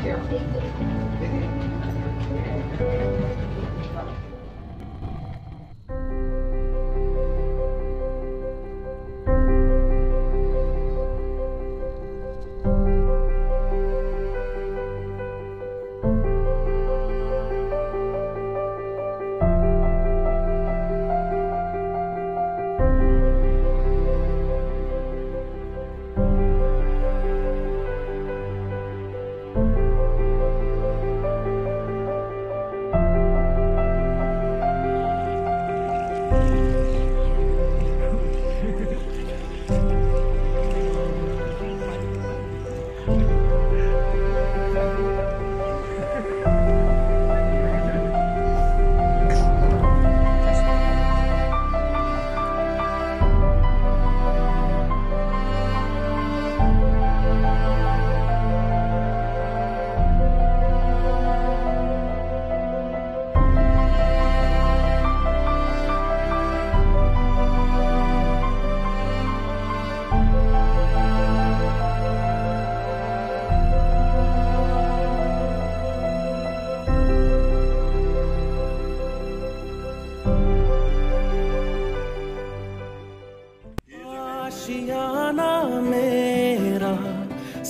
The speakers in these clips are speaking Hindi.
here.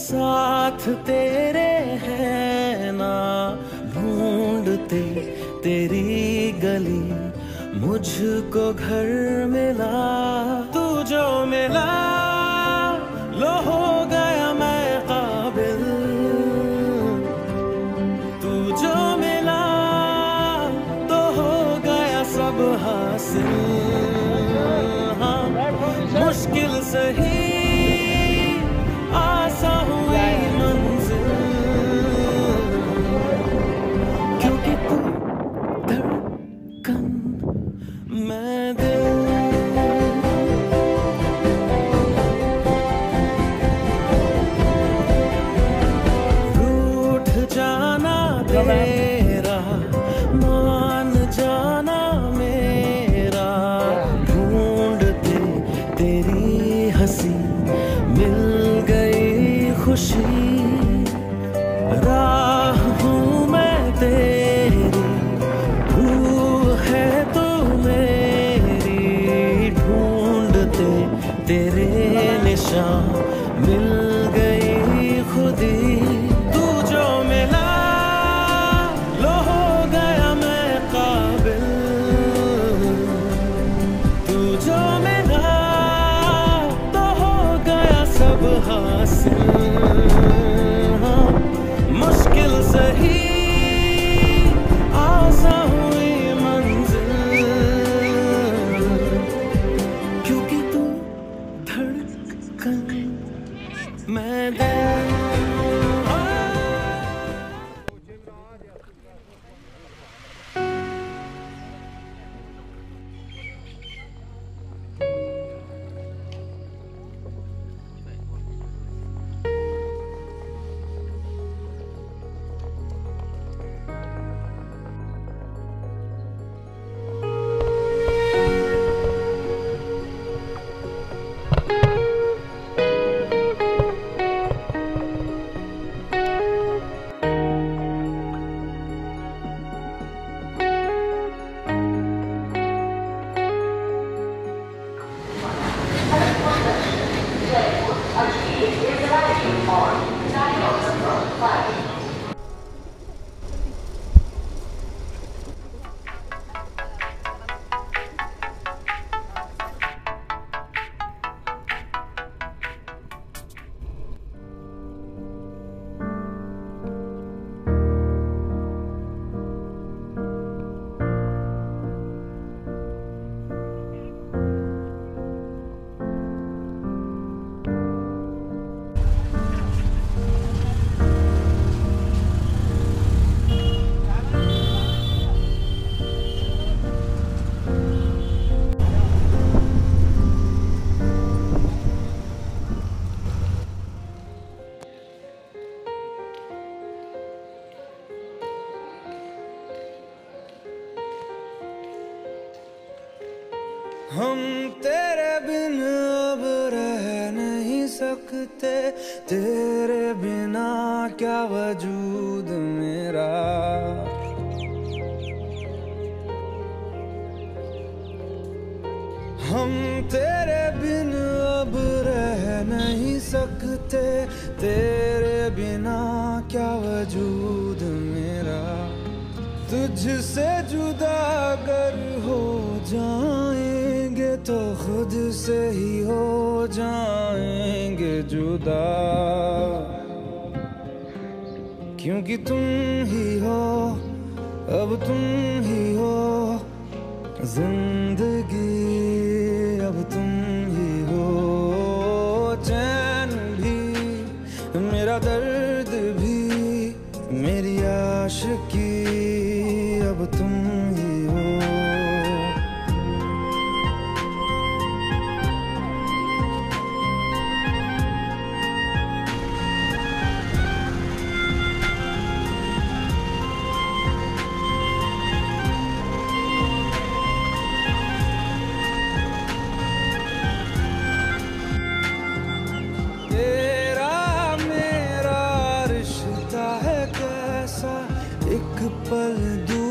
साथ तेरे है ना, ढूंढते तेरी गली। मुझको घर मिला तू जो मिला। लो हो गया मैं काबिल। तू जो मिला तो हो गया सब हासिल। हाँ मुश्किल सही खुशी राह मैं तेरी रूह है तू मेरी ढूंढते तेरे निशान मिल गई खुदी। हम तेरे बिन अब रह नहीं सकते। तेरे बिना क्या वजूद मेरा? हम तेरे बिन अब रह नहीं सकते। तेरे बिना क्या वजूद मेरा? तुझसे जुदा अगर हो जाएँगे तो खुद से ही हो जाएँगे जुदा। क्योंकि तुम ही हो, अब तुम ही हो ज़िंदगी pal do